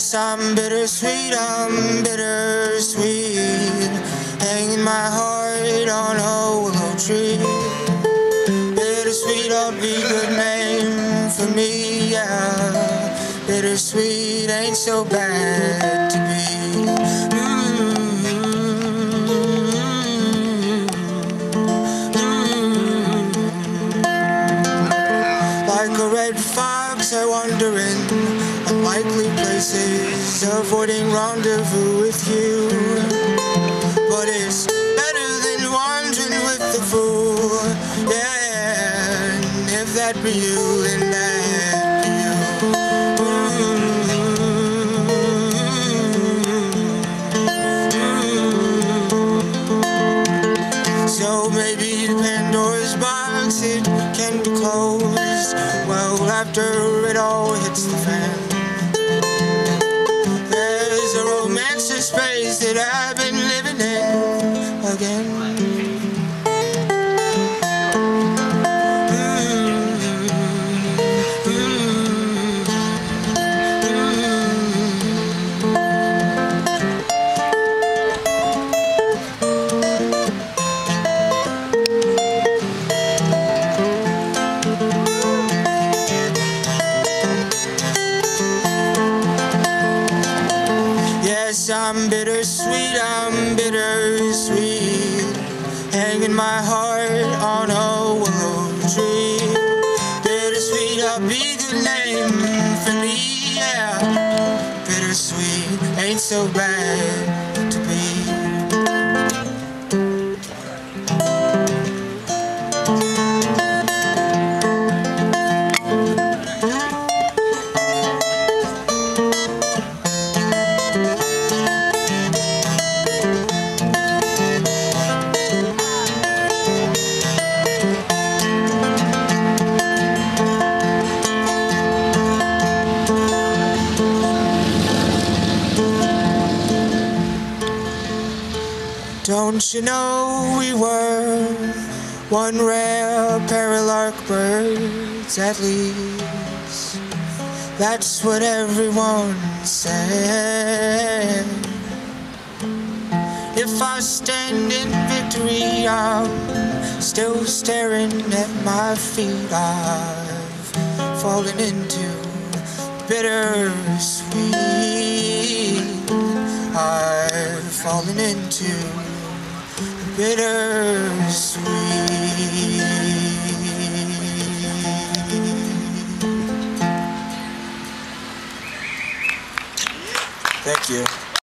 Yes, I'm bittersweet, I'm bittersweet. Hanging my heart on a willow tree. Bittersweet, I'll be good name for me, yeah. Bittersweet ain't so bad places, avoiding rendezvous with you. But it's better than wandering with the fool. Yeah, and if that be you, then that be you. So maybe the Pandora's box it can be closed. Well, after it all hits the fan, that I've been I'm bittersweet, I'm bittersweet. Hanging my heart on a willow tree. Bittersweet, I'll be the name for me, yeah. Bittersweet, ain't so bad Don't you know we were one rare pair of lark birds at least? That's what everyone said. If I stand in victory, I'm still staring at my feet. I've fallen into bittersweet. I've fallen into bittersweet. Thank you.